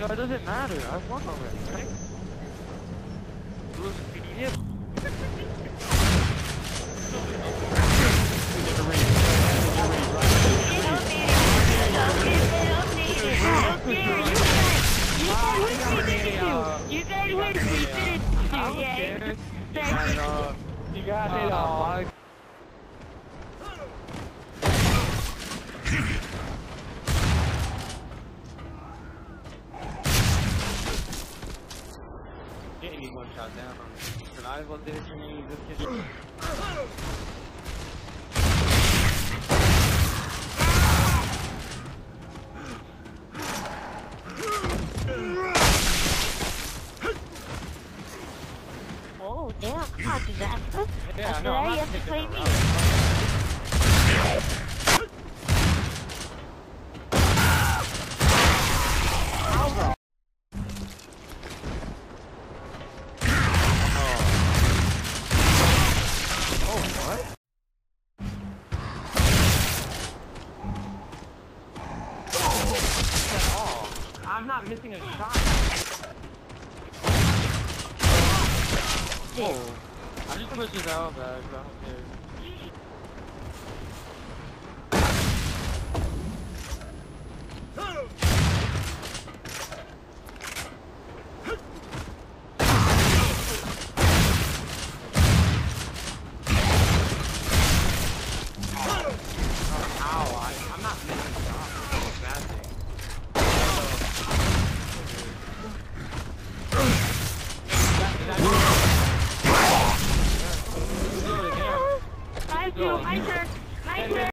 it doesn't matter. I won already, right? Lose PDF. You guys win, we finished. Yay. Thank you. you got it all. Getting one shot down. Survival edition, you just get. Oh, damn. I'm not Disastuh. Yeah, After no, I'm that, you have to play me. What? Oh, I'm not missing a shot. Oh, I just pushed his out back. I don't care. Turn. My turn.